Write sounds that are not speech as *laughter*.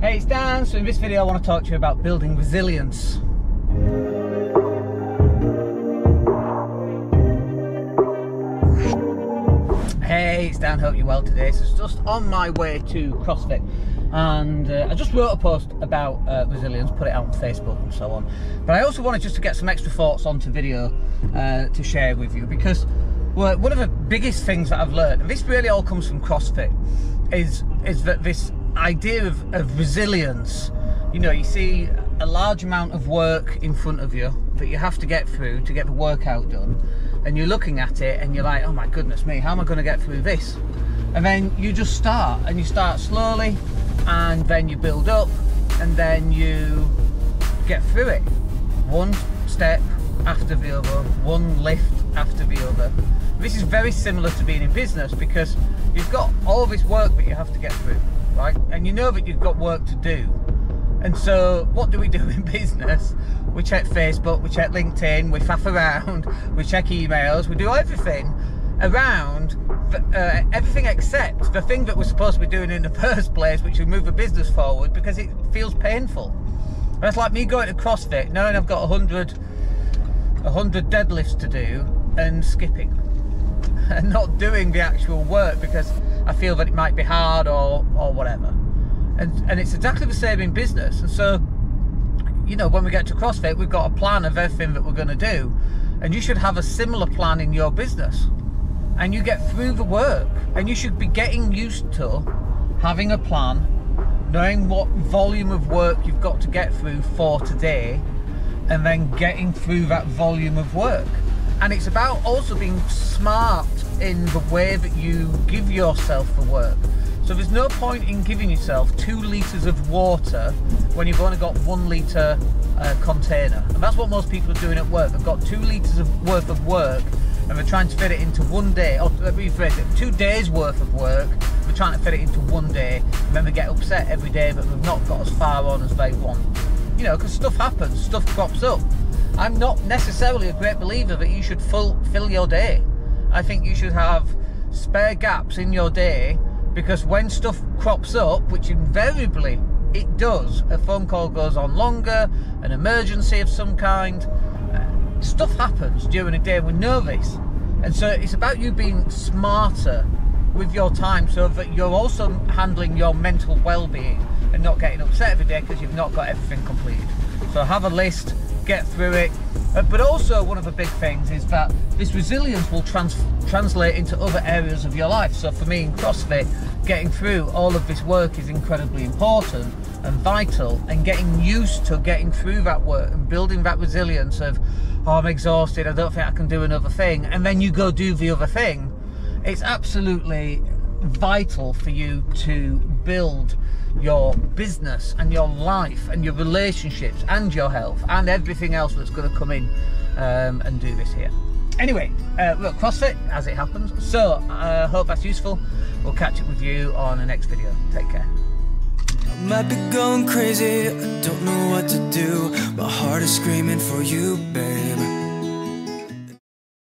Hey, it's Dan. So in this video I want to talk to you about building resilience. Hey, it's Dan. Hope you're well today. So it's just on my way to CrossFit, and uh, I just wrote a post about uh, resilience, put it out on Facebook and so on. But I also wanted just to get some extra thoughts onto video uh, to share with you because well, one of the biggest things that I've learned, and this really all comes from CrossFit, is is that this idea of, of resilience. You know, you see a large amount of work in front of you that you have to get through to get the workout done, and you're looking at it and you're like, oh my goodness me, how am I going to get through this? And then you just start, and you start slowly, and then you build up, and then you get through it, one step after the other, one lift after the other. This is very similar to being in business because you've got all this work that you have to get through right? And you know that you've got work to do. And so, what do we do *laughs* in business? We check Facebook, we check LinkedIn, we faff around, *laughs* we check emails, we do everything around uh, everything except the thing that we're supposed to be doing in the *laughs* first place, which will move a business forward because it feels painful. That's like me going to CrossFit, knowing I've got 100, 100 deadlifts to do and skipping and not doing the actual work because I feel that it might be hard or or. And and it's exactly the same in business. And so, you know, when we get to CrossFit, we've got a plan of everything that we're going to do, and you should have a similar plan in your business. And you get through the work, and you should be getting used to having a plan, knowing what volume of work you've got to get through for today, and then getting through that volume of work. And it's about also being smart in the way that you give yourself the work. So there's no point in giving yourself two litres of water when you've only got one litre uh, container. And that's what most people are doing at work. They've got two litres of worth of work and they're trying to fit it into one day, or let me rephrase it, two days worth of work, they're trying to fit it into one day, and then they get upset every day that they've not got as far on as they want. You know, because stuff happens, stuff crops up. I'm not necessarily a great believer that you should full, fill your day. I think you should have spare gaps in your day because when stuff crops up, which invariably it does, a phone call goes on longer, an emergency of some kind, uh, stuff happens during a day. We know this. And so it's about you being smarter with your time so that you're also handling your mental well being and not getting upset every day because you've not got everything completed. So have a list, get through it. Uh, but also, one of the big things is that this resilience will trans translate into other areas of your life. So, for me in CrossFit, getting through all of this work is incredibly important and vital, and getting used to getting through that work and building that resilience of, oh, I'm exhausted, I don't think I can do another thing, and then you go do the other thing. It's absolutely vital for you to build your business and your life and your relationships and your health and everything else that's going to come in um, and do this here. Anyway, uh, look, CrossFit as it happens. So I uh, hope that's useful. We'll catch up with you on the next video. Take care. I might be going crazy, I don't know what to do. My heart is screaming for you, babe.